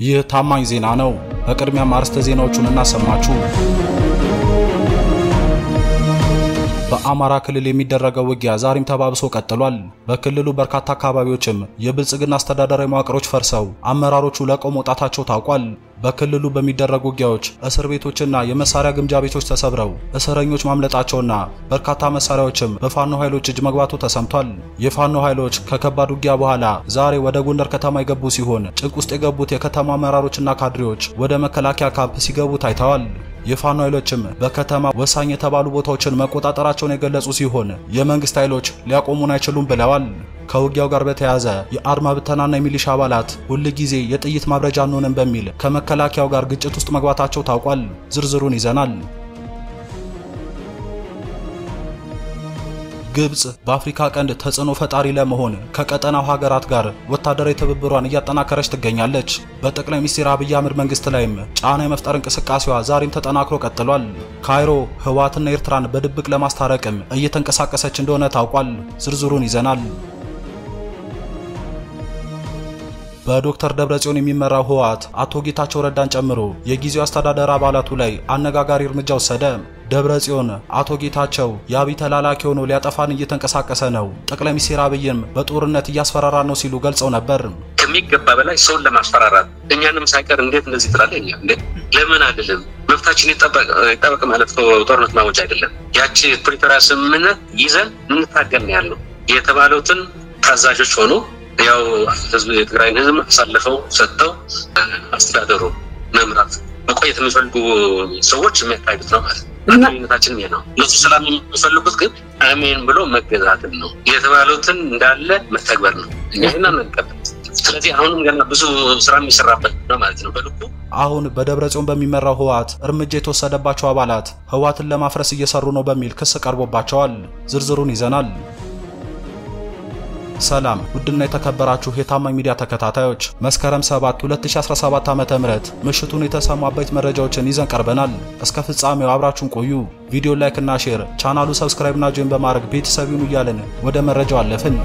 ይህ ታማኝ ዜና ነው። በቅድሚያም አርዕስተ ዜናዎቹን እናሰማችሁ። በአማራ ክልል የሚደረገው ውጊያ ዛሬም ተባብሶ ቀጥሏል። በክልሉ በርካታ አካባቢዎችም የብልጽግና አስተዳደራዊ መዋቅሮች ፈርሰው አመራሮቹ ለቀው መውጣታቸው ታውቋል። በክልሉ በሚደረጉ ውጊያዎች እስር ቤቶችና የመሳሪያ ግምጃ ቤቶች ተሰብረው እስረኞች ማምለጣቸውና በርካታ መሳሪያዎችም በፋኖ ኃይሎች እጅ መግባቱ ተሰምቷል። የፋኖ ኃይሎች ከከባድ ውጊያ በኋላ ዛሬ ወደ ጎንደር ከተማ የገቡ ሲሆን ጭንቅ ውስጥ የገቡት የከተማ አመራሮችና ካድሬዎች ወደ መከላከያ ካምፕ ሲገቡ ታይተዋል። የፋኖ ኃይሎችም በከተማ ወሳኝ የተባሉ ቦታዎችን መቆጣጠራቸውን የገለጹ ሲሆን የመንግስት ኃይሎች ሊያቆሙን አይችሉም ብለዋል። ከውጊያው ጋር በተያያዘ የአድማ ብተናና የሚሊሻ አባላት ሁል ጊዜ የጥይት ማብረጃ አንሆንም በሚል ከመከላከያው ጋር ግጭት ውስጥ መግባታቸው ታውቋል። ዝርዝሩን ይዘናል። ግብጽ በአፍሪካ ቀንድ ተጽዕኖ ፈጣሪ ለመሆን ከቀጠናው ሀገራት ጋር ወታደራዊ ትብብሯን እያጠናከረች ትገኛለች። በጠቅላይ ሚኒስትር አብይ አህመድ መንግስት ላይም ጫና የመፍጠር እንቅስቃሴዋ ዛሬም ተጠናክሮ ቀጥሏል። ካይሮ ህወሓትና ኤርትራን በድብቅ ለማስታረቅም እየተንቀሳቀሰች እንደሆነ ታውቋል። ዝርዝሩን ይዘናል። በዶክተር ደብረጽዮን የሚመራው ህወሓት አቶ ጌታቸው ረዳን ጨምሮ የጊዜው አስተዳደር አባላቱ ላይ አነጋጋሪ እርምጃ ወሰደ። ደብረጽዮን አቶ ጌታቸው የአብይ ተላላኪ ሆኖ ሊያጠፋን እየተንቀሳቀሰ ነው፣ ጠቅላይ ሚኒስትር አብይም በጦርነት እያስፈራራ ነው ሲሉ ገልጸው ነበር። ከሚገባ በላይ ሰውን ለማስፈራራት እኛንም ሳይቀር እንዴት እንደዚህ ትላለህ? እኛ እንዴት ለምን አይደለም መብታችን ይጠበቅ ማለት ጦርነት ማወጅ አይደለም። ያቺ ፕሪቶሪያ ስምምነት ይዘን እንታገል ያለው የተባሉትን ታዛዦች ሆኖ ያው ህዝብ የትግራይን ህዝብ አሳልፈው ሰጥተው አስተዳደሩ መምራት መቆየት የሚፈልጉ ሰዎች የሚያካሂዱት ነው ማለት ግንኙነታችን ይሄ ነው። እነሱ ሰላም የሚፈልጉት ግን አሜን ብሎ መገዛትን ነው። የተባሉትን እንዳለ መተግበር ነው። እኛ ግን አንቀበል። ስለዚህ አሁንም ገና ብዙ ስራ የሚሰራበት ነው ማለት ነው። በልኩ አሁን በደብረ ጽዮን በሚመራው ህወሓት እርምጃ የተወሰደባቸው አባላት ህወሓትን ለማፍረስ እየሰሩ ነው በሚል ክስ ቀርቦባቸዋል። ዝርዝሩን ይዘናል። ሰላም ውድና የተከበራችሁ የታማኝ ሚዲያ ተከታታዮች መስከረም 7 2017 ዓ.ም ምሽቱን የተሰሙ አበይት መረጃዎችን ይዘን ቀርበናል። እስከ ፍጻሜው አብራችሁን ቆዩ። ቪዲዮ like እና share፣ ቻናሉ subscribe እና join በማድረግ ቤተሰብ ይሁኑ እያልን ወደ መረጃው አለፍን።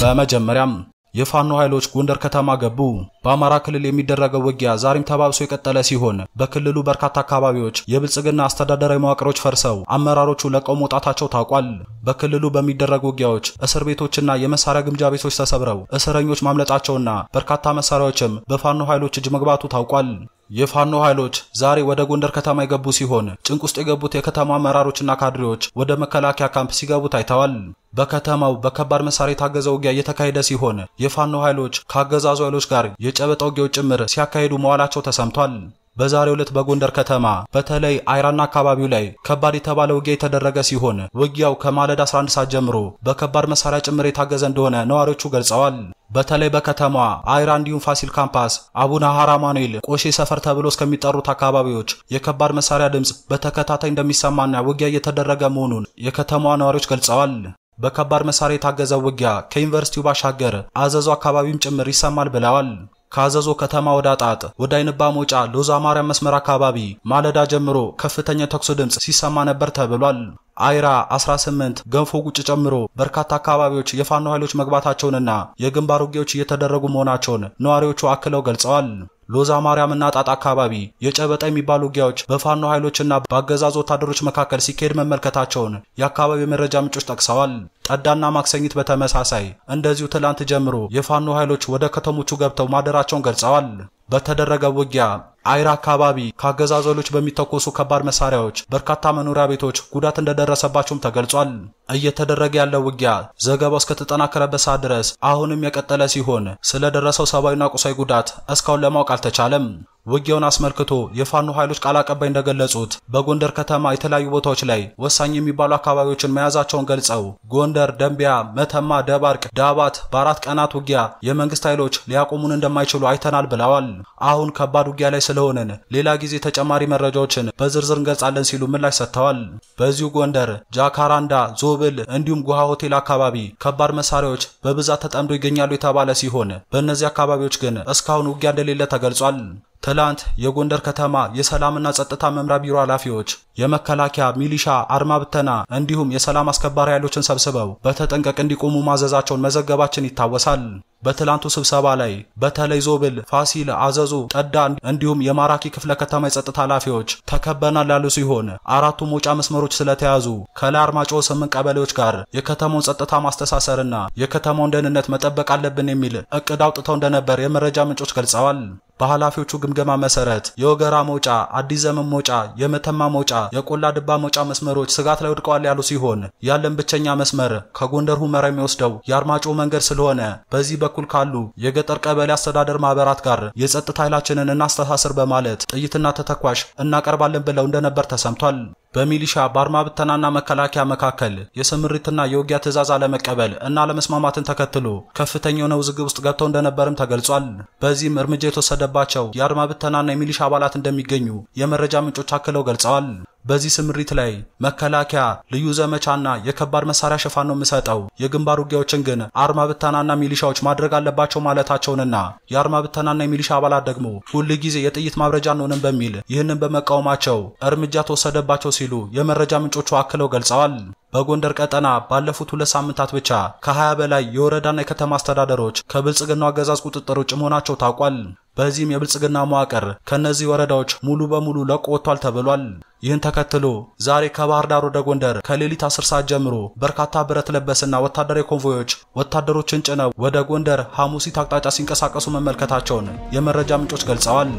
በመጀመሪያም የፋኖ ኃይሎች ጎንደር ከተማ ገቡ። በአማራ ክልል የሚደረገው ውጊያ ዛሬም ተባብሶ የቀጠለ ሲሆን በክልሉ በርካታ አካባቢዎች የብልጽግና አስተዳደራዊ መዋቅሮች ፈርሰው አመራሮቹ ለቀው መውጣታቸው ታውቋል። በክልሉ በሚደረጉ ውጊያዎች እስር ቤቶችና የመሳሪያ ግምጃ ቤቶች ተሰብረው እስረኞች ማምለጣቸውና በርካታ መሳሪያዎችም በፋኖ ኃይሎች እጅ መግባቱ ታውቋል። የፋኖ ኃይሎች ዛሬ ወደ ጎንደር ከተማ የገቡ ሲሆን ጭንቅ ውስጥ የገቡት የከተማ አመራሮችና ካድሬዎች ወደ መከላከያ ካምፕ ሲገቡ ታይተዋል። በከተማው በከባድ መሳሪያ የታገዘ ውጊያ እየተካሄደ ሲሆን የፋኖ ኃይሎች ከአገዛዙ ኃይሎች ጋር የጨበጣ ውጊያዎች ጭምር ሲያካሂዱ መዋላቸው ተሰምቷል። በዛሬው ዕለት በጎንደር ከተማ በተለይ አይራና አካባቢው ላይ ከባድ የተባለ ውጊያ የተደረገ ሲሆን ውጊያው ከማለዳ 11 ሰዓት ጀምሮ በከባድ መሳሪያ ጭምር የታገዘ እንደሆነ ነዋሪዎቹ ገልጸዋል። በተለይ በከተማዋ አይራ እንዲሁም ፋሲል ካምፓስ፣ አቡነ ሐራ አማኑኤል፣ ቆሼ ሰፈር ተብሎ እስከሚጠሩት አካባቢዎች የከባድ መሳሪያ ድምፅ በተከታታይ እንደሚሰማና ውጊያ እየተደረገ መሆኑን የከተማዋ ነዋሪዎች ገልጸዋል። በከባድ መሳሪያ የታገዘው ውጊያ ከዩኒቨርሲቲው ባሻገር አዘዞ አካባቢም ጭምር ይሰማል ብለዋል። ከአዘዞ ከተማ ወደ አጣጥ ወደ አይንባ መውጫ ሎዛ ማርያም መስመር አካባቢ ማለዳ ጀምሮ ከፍተኛ የተኩስ ድምፅ ሲሰማ ነበር ተብሏል። አይራ 18 ገንፎ ጉጭ ጨምሮ በርካታ አካባቢዎች የፋኖ ኃይሎች መግባታቸውንና የግንባር ውጊያዎች እየተደረጉ መሆናቸውን ነዋሪዎቹ አክለው ገልጸዋል። ሎዛ ማርያምና ጣጣ አካባቢ የጨበጣ የሚባሉ ውጊያዎች በፋኖ ኃይሎችና በአገዛዙ ወታደሮች መካከል ሲካሄድ መመልከታቸውን የአካባቢው የመረጃ ምንጮች ጠቅሰዋል። ጠዳና ማክሰኝት በተመሳሳይ እንደዚሁ ትላንት ጀምሮ የፋኖ ኃይሎች ወደ ከተሞቹ ገብተው ማደራቸውን ገልጸዋል። በተደረገው ውጊያ አይራ አካባቢ ከአገዛዙ ኃይሎች በሚተኮሱ ከባድ መሳሪያዎች በርካታ መኖሪያ ቤቶች ጉዳት እንደደረሰባቸውም ተገልጿል። እየተደረገ ያለው ውጊያ ዘገባው እስከተጠናከረበት ሰዓት ድረስ አሁንም የቀጠለ ሲሆን ስለደረሰው ሰብአዊና ቁሳዊ ጉዳት እስካሁን ለማወቅ አልተቻለም። ውጊያውን አስመልክቶ የፋኖ ኃይሎች ቃል አቀባይ እንደገለጹት በጎንደር ከተማ የተለያዩ ቦታዎች ላይ ወሳኝ የሚባሉ አካባቢዎችን መያዛቸውን ገልጸው ጎንደር፣ ደንቢያ፣ መተማ፣ ደባርቅ፣ ዳባት በአራት ቀናት ውጊያ የመንግስት ኃይሎች ሊያቆሙን እንደማይችሉ አይተናል ብለዋል። አሁን ከባድ ውጊያ ላይ ስለሆንን ሌላ ጊዜ ተጨማሪ መረጃዎችን በዝርዝር እንገልጻለን ሲሉ ምላሽ ሰጥተዋል። በዚሁ ጎንደር ጃካራንዳ፣ ዞብል እንዲሁም ጉሃ ሆቴል አካባቢ ከባድ መሳሪያዎች በብዛት ተጠምዶ ይገኛሉ የተባለ ሲሆን በእነዚህ አካባቢዎች ግን እስካሁን ውጊያ እንደሌለ ተገልጿል። ትላንት የጎንደር ከተማ የሰላምና ጸጥታ መምሪያ ቢሮ ኃላፊዎች የመከላከያ ሚሊሻ፣ አድማ ብተና እንዲሁም የሰላም አስከባሪ ኃይሎችን ሰብስበው በተጠንቀቅ እንዲቆሙ ማዘዛቸውን መዘገባችን ይታወሳል። በትላንቱ ስብሰባ ላይ በተለይ ዞብል፣ ፋሲል፣ አዘዞ፣ ጠዳ እንዲሁም የማራኪ ክፍለ ከተማ የጸጥታ ኃላፊዎች ተከበናል ያሉ ሲሆን አራቱ መውጫ መስመሮች ስለተያዙ ከላይ አርማጭሆ ስምንት ቀበሌዎች ጋር የከተማውን ጸጥታ ማስተሳሰርና የከተማውን ደህንነት መጠበቅ አለብን የሚል እቅድ አውጥተው እንደነበር የመረጃ ምንጮች ገልጸዋል። በኃላፊዎቹ ግምገማ መሰረት የወገራ መውጫ፣ አዲስ ዘመን መውጫ፣ የመተማ መውጫ፣ የቆላ ድባ መውጫ መስመሮች ስጋት ላይ ወድቀዋል ያሉ ሲሆን ያለን ብቸኛ መስመር ከጎንደር ሁመራ የሚወስደው የአርማጭሆ መንገድ ስለሆነ በዚህ በኩል ካሉ የገጠር ቀበሌ አስተዳደር ማህበራት ጋር የጸጥታ ኃይላችንን እናስተሳስር በማለት ጥይትና ተተኳሽ እናቀርባለን ብለው እንደነበር ተሰምቷል። በሚሊሻ በአድማ ብተናና መከላከያ መካከል የስምሪትና የውጊያ ትዕዛዝ አለመቀበል እና አለመስማማትን ተከትሎ ከፍተኛ የሆነ ውዝግብ ውስጥ ገብተው እንደነበርም ተገልጿል። በዚህም እርምጃ የተወሰደባቸው የአድማ ብተናና የሚሊሻ አባላት እንደሚገኙ የመረጃ ምንጮች አክለው ገልጸዋል። በዚህ ስምሪት ላይ መከላከያ ልዩ ዘመቻና የከባድ መሳሪያ ሽፋን ነው የምሰጠው፣ የግንባር ውጊያዎችን ግን አድማ ብተናና ሚሊሻዎች ማድረግ አለባቸው ማለታቸውንና የአድማ ብተናና የሚሊሻ አባላት ደግሞ ሁል ጊዜ የጥይት ማብረጃ አንሆንም በሚል ይህንን በመቃወማቸው እርምጃ ተወሰደባቸው ሲሉ የመረጃ ምንጮቹ አክለው ገልጸዋል። በጎንደር ቀጠና ባለፉት ሁለት ሳምንታት ብቻ ከ20 በላይ የወረዳና የከተማ አስተዳደሮች ከብልጽግናው አገዛዝ ቁጥጥር ውጭ መሆናቸው ታውቋል። በዚህም የብልጽግና መዋቅር ከእነዚህ ወረዳዎች ሙሉ በሙሉ ለቆ ወጥቷል ተብሏል። ይህን ተከትሎ ዛሬ ከባህር ዳር ወደ ጎንደር ከሌሊት 10 ሰዓት ጀምሮ በርካታ ብረት ለበስና ወታደራዊ ኮንቮዮች ወታደሮችን ጭነው ወደ ጎንደር ሐሙሲት አቅጣጫ ሲንቀሳቀሱ መመልከታቸውን የመረጃ ምንጮች ገልጸዋል።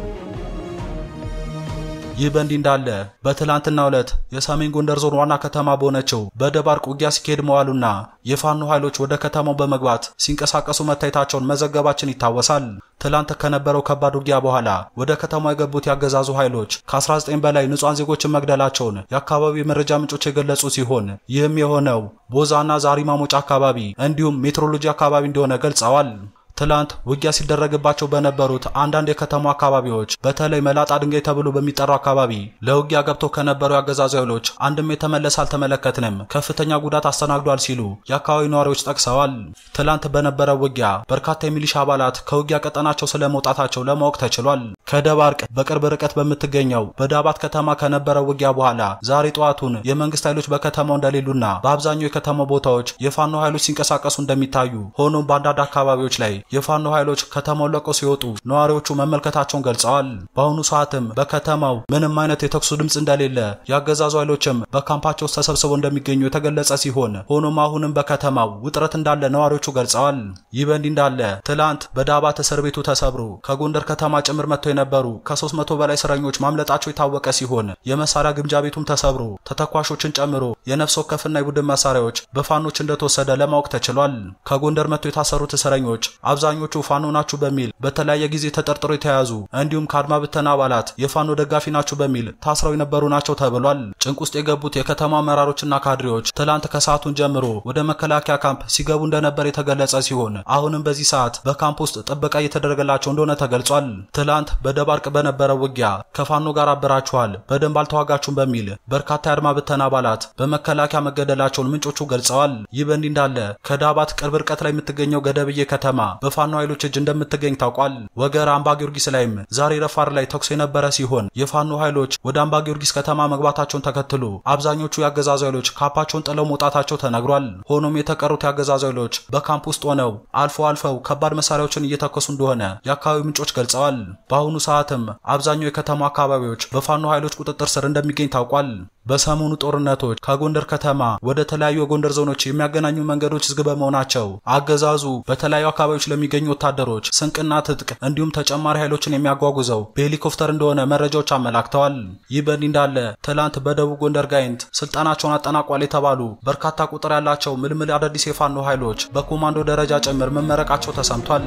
ይህ በእንዲህ እንዳለ በትላንትናው ዕለት የሰሜን ጎንደር ዞን ዋና ከተማ በሆነችው በደባርቅ ውጊያ ሲካሄድ መዋሉና የፋኖ ኃይሎች ወደ ከተማው በመግባት ሲንቀሳቀሱ መታየታቸውን መዘገባችን ይታወሳል። ትላንት ከነበረው ከባድ ውጊያ በኋላ ወደ ከተማው የገቡት ያገዛዙ ኃይሎች ከ19 በላይ ንጹሐን ዜጎችን መግደላቸውን የአካባቢው የመረጃ ምንጮች የገለጹ ሲሆን ይህም የሆነው ቦዛና ዛሪማ ሞጫ አካባቢ እንዲሁም ሜትሮሎጂ አካባቢ እንደሆነ ገልጸዋል። ትላንት ውጊያ ሲደረግባቸው በነበሩት አንዳንድ የከተማ አካባቢዎች በተለይ መላጣ ድንጋይ ተብሎ በሚጠራው አካባቢ ለውጊያ ገብተው ከነበሩ የአገዛዙ ኃይሎች አንድም የተመለሰ አልተመለከትንም፣ ከፍተኛ ጉዳት አስተናግዷል ሲሉ የአካባቢው ነዋሪዎች ጠቅሰዋል። ትላንት በነበረው ውጊያ በርካታ የሚሊሻ አባላት ከውጊያ ቀጠናቸው ስለመውጣታቸው ለማወቅ ተችሏል። ከደባርቅ በቅርብ ርቀት በምትገኘው በዳባት ከተማ ከነበረው ውጊያ በኋላ ዛሬ ጠዋቱን የመንግስት ኃይሎች በከተማው እንደሌሉና በአብዛኛው የከተማው ቦታዎች የፋኖ ኃይሎች ሲንቀሳቀሱ እንደሚታዩ ሆኖም በአንዳንድ አካባቢዎች ላይ የፋኖ ኃይሎች ከተማውን ለቀው ሲወጡ ነዋሪዎቹ መመልከታቸውን ገልጸዋል። በአሁኑ ሰዓትም በከተማው ምንም አይነት የተኩሱ ድምፅ እንደሌለ የአገዛዙ ኃይሎችም በካምፓቸው ውስጥ ተሰብስበው እንደሚገኙ የተገለጸ ሲሆን ሆኖም አሁንም በከተማው ውጥረት እንዳለ ነዋሪዎቹ ገልጸዋል። ይህ በእንዲህ እንዳለ ትላንት በዳባት እስር ቤቱ ተሰብሮ ከጎንደር ከተማ ጭምር መጥተው የነበሩ ከሶስት መቶ በላይ እስረኞች ማምለጣቸው የታወቀ ሲሆን የመሳሪያ ግምጃ ቤቱም ተሰብሮ ተተኳሾችን ጨምሮ የነፍስ ወከፍና የቡድን መሳሪያዎች በፋኖች እንደተወሰደ ለማወቅ ተችሏል። ከጎንደር መጥተው የታሰሩት እስረኞች አብዛኞቹ ፋኖ ናችሁ በሚል በተለያየ ጊዜ ተጠርጥሮ የተያዙ እንዲሁም ከአድማ ብተና አባላት የፋኖ ደጋፊ ናችሁ በሚል ታስረው የነበሩ ናቸው ተብሏል። ጭንቅ ውስጥ የገቡት የከተማ አመራሮችና ካድሬዎች ትላንት ከሰዓቱን ጀምሮ ወደ መከላከያ ካምፕ ሲገቡ እንደነበር የተገለጸ ሲሆን አሁንም በዚህ ሰዓት በካምፕ ውስጥ ጥበቃ እየተደረገላቸው እንደሆነ ተገልጿል። ትላንት በደባርቅ በነበረው ውጊያ ከፋኖ ጋር አበራችኋል፣ በደንብ አልተዋጋችሁም በሚል በርካታ የአድማ ብተና አባላት በመከላከያ መገደላቸውን ምንጮቹ ገልጸዋል። ይህ በእንዲህ እንዳለ ከዳባት ቅርብ ርቀት ላይ የምትገኘው ገደብዬ ከተማ በፋኖ ኃይሎች እጅ እንደምትገኝ ታውቋል። ወገር አምባ ጊዮርጊስ ላይም ዛሬ ረፋር ላይ ተኩስ የነበረ ሲሆን የፋኖ ኃይሎች ወደ አምባ ጊዮርጊስ ከተማ መግባታቸውን ተከትሎ አብዛኞቹ የአገዛዙ ኃይሎች ካምፓቸውን ጥለው መውጣታቸው ተነግሯል። ሆኖም የተቀሩት የአገዛዙ ኃይሎች በካምፕ ውስጥ ሆነው አልፎ አልፈው ከባድ መሳሪያዎችን እየተኮሱ እንደሆነ የአካባቢው ምንጮች ገልጸዋል። በአሁኑ ሰዓትም አብዛኛው የከተማ አካባቢዎች በፋኖ ኃይሎች ቁጥጥር ስር እንደሚገኝ ታውቋል። በሰሞኑ ጦርነቶች ከጎንደር ከተማ ወደ ተለያዩ የጎንደር ዞኖች የሚያገናኙ መንገዶች ዝግ በመሆናቸው አገዛዙ በተለያዩ አካባቢዎች ለሚገኙ ወታደሮች ስንቅና ትጥቅ እንዲሁም ተጨማሪ ኃይሎችን የሚያጓጉዘው በሄሊኮፕተር እንደሆነ መረጃዎች አመላክተዋል። ይህ በእንዲህ እንዳለ ትላንት በደቡብ ጎንደር ጋይንት ስልጠናቸውን አጠናቋል የተባሉ በርካታ ቁጥር ያላቸው ምልምል አዳዲስ የፋኖ ኃይሎች በኮማንዶ ደረጃ ጭምር መመረቃቸው ተሰምቷል።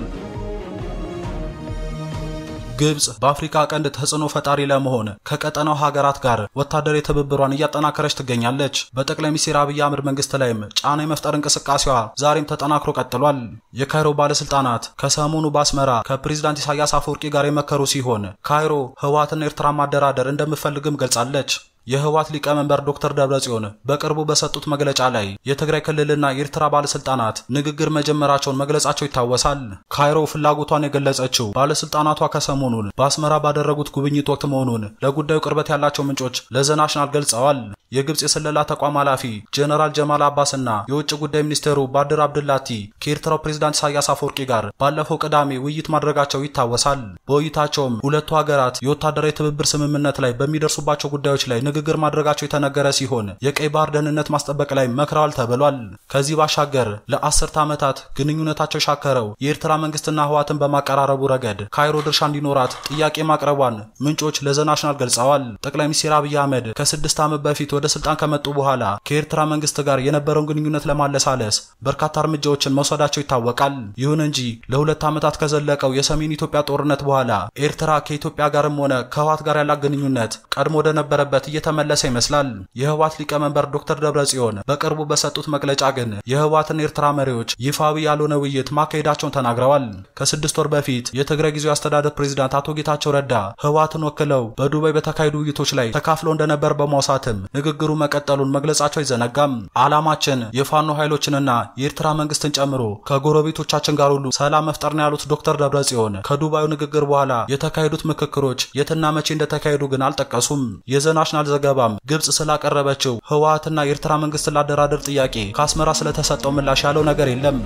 ግብጽ በአፍሪካ ቀንድ ተጽዕኖ ፈጣሪ ለመሆን ከቀጠናው ሀገራት ጋር ወታደራዊ ትብብሯን እያጠናከረች ትገኛለች። በጠቅላይ ሚኒስትር አብይ አህመድ መንግስት ላይም ጫና የመፍጠር እንቅስቃሴዋ ዛሬም ተጠናክሮ ቀጥሏል። የካይሮ ባለስልጣናት ከሰሞኑ በአስመራ ከፕሬዝዳንት ኢሳያስ አፈወርቂ ጋር የመከሩ ሲሆን ካይሮ ህወሓትና ኤርትራ ማደራደር እንደምፈልግም ገልጻለች። የህወሓት ሊቀመንበር ዶክተር ደብረጽዮን በቅርቡ በሰጡት መግለጫ ላይ የትግራይ ክልልና የኤርትራ ባለስልጣናት ንግግር መጀመራቸውን መግለጻቸው ይታወሳል። ካይሮ ፍላጎቷን የገለጸችው ባለስልጣናቷ ከሰሞኑን በአስመራ ባደረጉት ጉብኝት ወቅት መሆኑን ለጉዳዩ ቅርበት ያላቸው ምንጮች ለዘናሽናል ገልጸዋል። የግብፅ የስለላ ተቋም ኃላፊ ጀነራል ጀማል አባስና የውጭ ጉዳይ ሚኒስቴሩ ባድር አብድላቲ ከኤርትራው ፕሬዝዳንት ኢሳያስ አፈወርቂ ጋር ባለፈው ቅዳሜ ውይይት ማድረጋቸው ይታወሳል። በውይይታቸውም ሁለቱ ሀገራት የወታደራዊ ትብብር ስምምነት ላይ በሚደርሱባቸው ጉዳዮች ላይ ንግግር ማድረጋቸው የተነገረ ሲሆን የቀይ ባህር ደህንነት ማስጠበቅ ላይ መክረዋል ተብሏል። ከዚህ ባሻገር ለአስርተ ዓመታት ግንኙነታቸው ሻከረው የኤርትራ መንግስትና ህዋትን በማቀራረቡ ረገድ ካይሮ ድርሻ እንዲኖራት ጥያቄ ማቅረቧን ምንጮች ለዘናሽናል ገልጸዋል። ጠቅላይ ሚኒስትር አብይ አህመድ ከስድስት ዓመት በፊት ወደ ስልጣን ከመጡ በኋላ ከኤርትራ መንግስት ጋር የነበረውን ግንኙነት ለማለሳለስ በርካታ እርምጃዎችን መውሰዳቸው ይታወቃል። ይሁን እንጂ ለሁለት ዓመታት ከዘለቀው የሰሜን ኢትዮጵያ ጦርነት በኋላ ኤርትራ ከኢትዮጵያ ጋርም ሆነ ከህዋት ጋር ያላት ግንኙነት ቀድሞ ወደነበረበት እየተመለሰ ይመስላል። የህዋት ሊቀመንበር ዶክተር ደብረጽዮን በቅርቡ በሰጡት መግለጫ ግን የህዋትና ኤርትራ መሪዎች ይፋዊ ያልሆነ ውይይት ማካሄዳቸውን ተናግረዋል። ከስድስት ወር በፊት የትግራይ ጊዜያዊ አስተዳደር ፕሬዚዳንት አቶ ጌታቸው ረዳ ህዋትን ወክለው በዱባይ በተካሄዱ ውይይቶች ላይ ተካፍለው እንደነበር በማውሳትም ንግግሩ መቀጠሉን መግለጻቸው አይዘነጋም። ዓላማችን የፋኖ ኃይሎችንና የኤርትራ መንግስትን ጨምሮ ከጎረቤቶቻችን ጋር ሁሉ ሰላም መፍጠር ነው ያሉት ዶክተር ደብረጽዮን ከዱባዩ ንግግር በኋላ የተካሄዱት ምክክሮች የትና መቼ እንደተካሄዱ ግን አልጠቀሱም። የዘናሽናል ዘገባም ግብጽ ስላቀረበችው ህወሓትና የኤርትራ መንግስትን ላደራደር ጥያቄ ከአስመራ ስለተሰጠው ምላሽ ያለው ነገር የለም።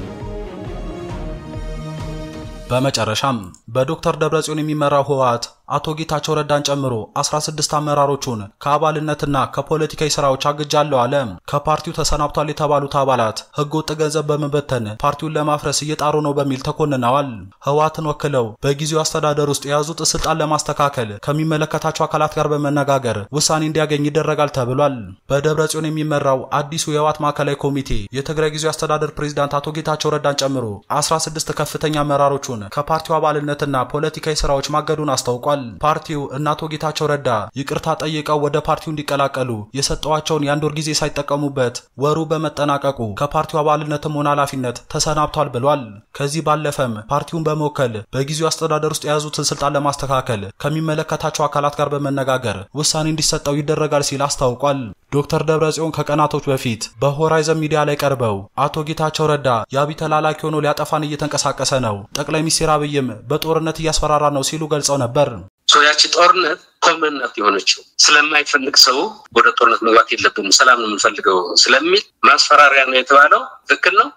በመጨረሻም በዶክተር ደብረጽዮን የሚመራው ህወሓት አቶ ጌታቸው ረዳን ጨምሮ 16 አመራሮቹን ከአባልነትና ከፖለቲካዊ ስራዎች አግጃለሁ አለ። ከፓርቲው ተሰናብቷል የተባሉት አባላት ህገወጥ ገንዘብ በመበተን ፓርቲውን ለማፍረስ እየጣሩ ነው በሚል ተኮንነዋል። ህወሓትን ወክለው በጊዜው አስተዳደር ውስጥ የያዙት ስልጣን ለማስተካከል ከሚመለከታቸው አካላት ጋር በመነጋገር ውሳኔ እንዲያገኝ ይደረጋል ተብሏል። በደብረጽዮን የሚመራው አዲሱ የህወሓት ማዕከላዊ ኮሚቴ የትግራይ ጊዜው አስተዳደር ፕሬዚዳንት አቶ ጌታቸው ረዳን ጨምሮ 16 ከፍተኛ አመራሮቹን ከፓርቲው አባልነትና ፖለቲካዊ ስራዎች ማገዱን አስታውቋል። ፓርቲው እና አቶ ጌታቸው ረዳ ይቅርታ ጠይቀው ወደ ፓርቲው እንዲቀላቀሉ የሰጠዋቸውን የአንድ ወር ጊዜ ሳይጠቀሙበት ወሩ በመጠናቀቁ ከፓርቲው አባልነትም ሆነ ኃላፊነት ተሰናብቷል ብሏል። ከዚህ ባለፈም ፓርቲውን በመወከል በጊዜው አስተዳደር ውስጥ የያዙትን ስልጣን ለማስተካከል ከሚመለከታቸው አካላት ጋር በመነጋገር ውሳኔ እንዲሰጠው ይደረጋል ሲል አስታውቋል። ዶክተር ደብረጽዮን ከቀናቶች በፊት በሆራይዘን ሚዲያ ላይ ቀርበው አቶ ጌታቸው ረዳ የአብይ ተላላኪ ሆኖ ሊያጠፋን እየተንቀሳቀሰ ነው፣ ጠቅላይ ሚኒስትር አብይም በጦርነት እያስፈራራ ነው ሲሉ ገልጸው ነበር። ያቺ ጦርነት ኮመን ናት የሆነችው ስለማይፈልግ ሰው ወደ ጦርነት መግባት የለብንም ሰላም ነው የምንፈልገው ስለሚል ማስፈራሪያ ነው የተባለው። ትክክል ነው።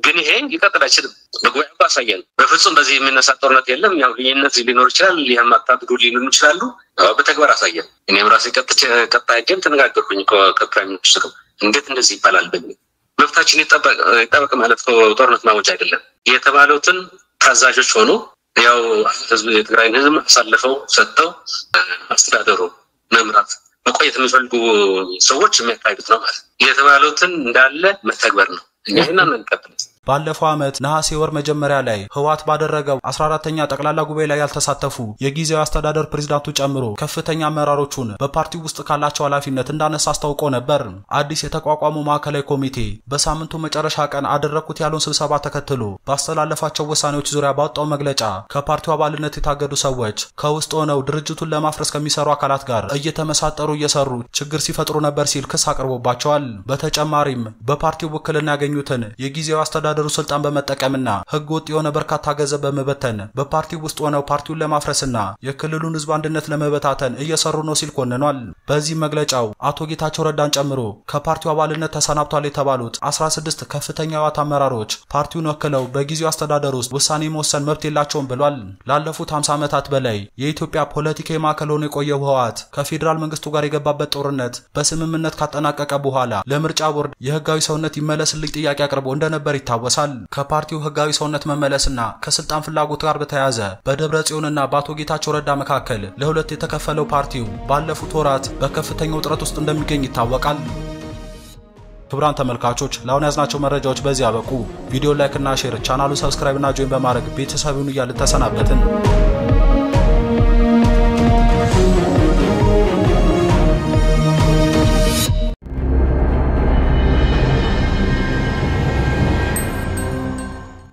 ግን ይሄ ሊቀጥል አይችልም። በጉባኤ አሳየን። በፍጹም በዚህ የሚነሳ ጦርነት የለም። ያው ልዩነት ሊኖር ይችላል። ይህም አታድርጉ ሊሉን ይችላሉ። በተግባር አሳየን። እኔም ራሴ ቀጣይ ግን ተነጋገርኩኝ ከፕራይም ሚኒስትሩ እንዴት እንደዚህ ይባላል በሚል መብታችን ይጠበቅ ማለት ጦርነት ማወጅ አይደለም የተባሉትን ታዛዦች ሆኑ ያው ህዝብ የትግራይን ህዝብ አሳልፈው ሰጥተው አስተዳደሩ መምራት መቆየት የሚፈልጉ ሰዎች የሚያካሂዱት ነው ማለት የተባሉትን እንዳለ መተግበር ነው። እኛ ይህን አንቀበል። ባለፈው ዓመት ነሐሴ ወር መጀመሪያ ላይ ህወሓት ባደረገው 14ተኛ ጠቅላላ ጉባኤ ላይ ያልተሳተፉ የጊዜያዊ አስተዳደር ፕሬዝዳንቱ ጨምሮ ከፍተኛ አመራሮቹን በፓርቲው ውስጥ ካላቸው ኃላፊነት እንዳነሳ አስታውቆ ነበር። አዲስ የተቋቋመው ማዕከላዊ ኮሚቴ በሳምንቱ መጨረሻ ቀን አደረግኩት ያለውን ስብሰባ ተከትሎ ባስተላለፋቸው ውሳኔዎች ዙሪያ ባወጣው መግለጫ ከፓርቲው አባልነት የታገዱ ሰዎች ከውስጥ ሆነው ድርጅቱን ለማፍረስ ከሚሰሩ አካላት ጋር እየተመሳጠሩ እየሰሩ ችግር ሲፈጥሩ ነበር ሲል ክስ አቅርቦባቸዋል። በተጨማሪም በፓርቲው ውክልና ያገኙትን የጊዜያዊ አስተዳደሩ ስልጣን በመጠቀምና ህገ ወጥ የሆነ በርካታ ገንዘብ በመበተን በፓርቲው ውስጥ ሆነው ፓርቲውን ለማፍረስና የክልሉን ህዝብ አንድነት ለመበታተን እየሰሩ ነው ሲል ኮንኗል። በዚህ መግለጫው አቶ ጌታቸው ረዳን ጨምሮ ከፓርቲው አባልነት ተሰናብቷል የተባሉት 16 ከፍተኛ ህወሓት አመራሮች ፓርቲውን ወክለው በጊዜው አስተዳደር ውስጥ ውሳኔ መወሰን መብት የላቸውም ብሏል። ላለፉት 50 ዓመታት በላይ የኢትዮጵያ ፖለቲካዊ ማዕከል ሆኖ የቆየው ህወሓት ከፌዴራል መንግስቱ ጋር የገባበት ጦርነት በስምምነት ካጠናቀቀ በኋላ ለምርጫ ቦርድ የህጋዊ ሰውነት ይመለስልኝ ጥያቄ አቅርቦ እንደነበር ይታወሳል። ከፓርቲው ህጋዊ ሰውነት መመለስና ከስልጣን ፍላጎት ጋር በተያያዘ በደብረ ጽዮንና በአቶ ጌታቸው ረዳ መካከል ለሁለት የተከፈለው ፓርቲው ባለፉት ወራት በከፍተኛ ውጥረት ውስጥ እንደሚገኝ ይታወቃል። ክቡራን ተመልካቾች ለአሁን ያዝናቸው መረጃዎች በዚህ አበቁ። ቪዲዮ like እና share፣ ቻናሉ subscribe እና join በማድረግ ቤተሰብ ይሁኑ እያልን ተሰናበትን።